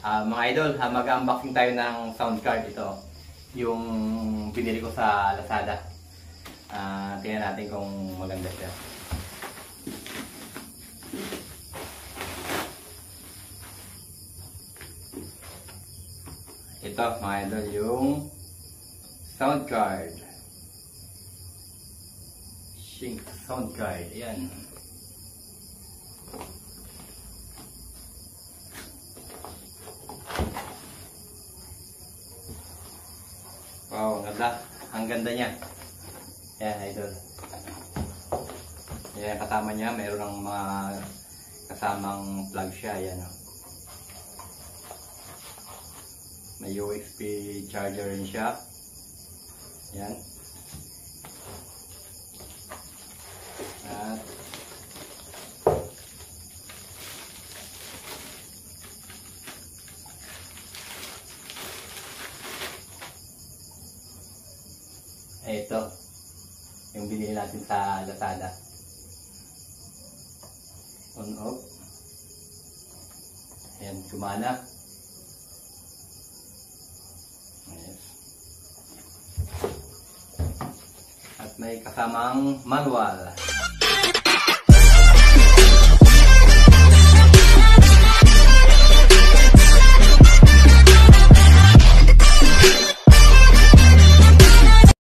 Ah, mga idol, ah, mag-unboxing tayo ng sound card ito. Yung binili ko sa Lazada. Ah, tingnan natin kung maganda siya. Ito mga idol, yung sound card. Shink sound card. Ayan. Wow, ang ganda. Niya. Ayan, idol. Ayan, kasama niya. Mayroon ng mga kasamang plug siya. Ayan, oh. May USB charger rin siya. Ayan. At ito. Yung binili natin sa Lazada. On off. Ayan, gumana. Yes. At may kasamang manual.